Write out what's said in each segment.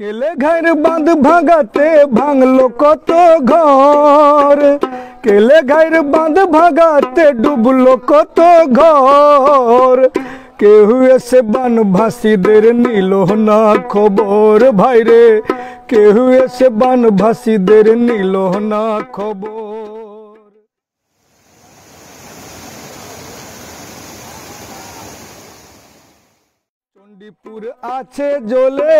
কেলে ঘর বাঁধ ভাগাতে ভাঙলো কত ঘর কেলে ঘর বাঁধ ভাগাতে ডুবলো কত ঘর কেউ এসে বান ভাসিদের নিল না খবর ভাইরে কেউ এসে বান ভাসিদের নিল না খবর চণ্ডীপুর আছে জ্বলে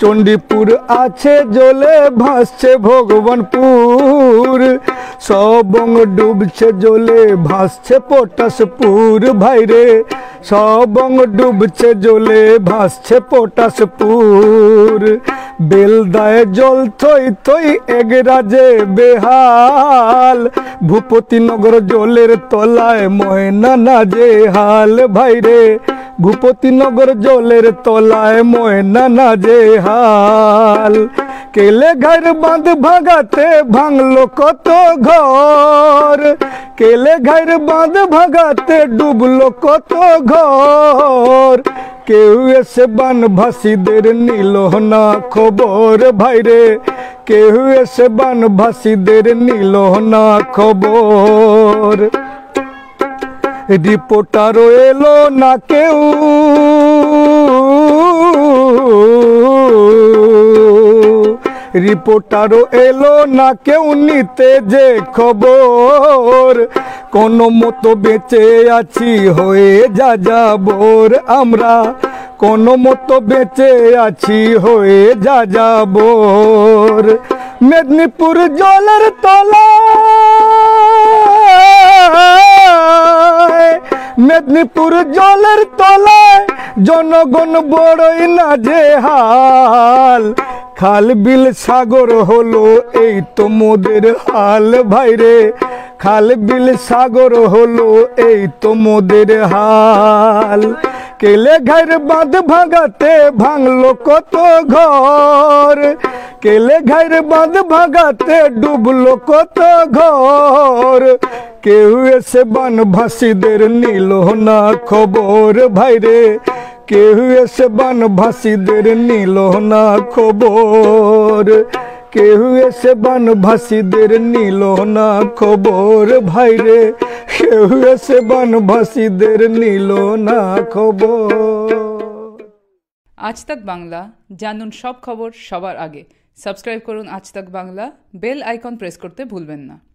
চণ্ডীপুর আছে জ্বলে ভাসছে ভগবানপুর। সবং ডুবছে জ্বলে ভাসছে পটাশপুর। ভাইরে সবং ডুবছে জ্বলে ভাসছে পটাশপুর। বেলদায় জল থই থই এগরাজে বেহাল। ভূপতিনগর জলের তলায় ময়না না নাজে হাল ভাইরে ভূপতিনগর জলের তলায় ময়না নাজে হাল। কেলে ঘর বাঁধ ভাগাতে ভাঙলো কত ঘর? কেলে ঘর বাঁধ ভাগাতে ডুবলো কত ঘর? কেউ এসে বান ভাসিদের নিল না খবর ভাইরে কেউ এসে বান ভাসিদের নিল না খবর রিপোর্টারও এলো না কেউ রিপোর্টারও এলো না কেউ নিতে যে খবর। কোনো মতো বেঁচে আছি হয়ে যা যাবর আমরা। কোনো মতো বেঁচে আছি হয়ে যা যাবর মেদিনীপুর জলের তলা মেদিনীপুর জলের তলায়, জনগণ বড়ই না যে হাল। খাল বিল সাগর হলো, এই তো মোদের হাল ভাইরে খাল বিল সাগর হলো, এই তো মোদের হাল। কেলে ঘর বাঁধ ভাগাতে ভাঙলো কত ঘর? কেলে ঘর বাঁধ ভাগাতে ডুবলো কত ঘর? কেউ এসে বান ভাসিদের নিল না খবর ভাইরে কেউ এসে বান ভাসিদের নিল না খবর। কেউ এসে বান ভাসিদের নিল না খবর। ভাইরে কেউ এসে বান ভাসিদের নিল না খবর। আজ তাক বাংলা, জানুন সব খবর সবার আগে। সাবস্ক্রাইব করুন আজ তাক বাংলা, বেল আইকন প্রেস করতে ভুলবেন না।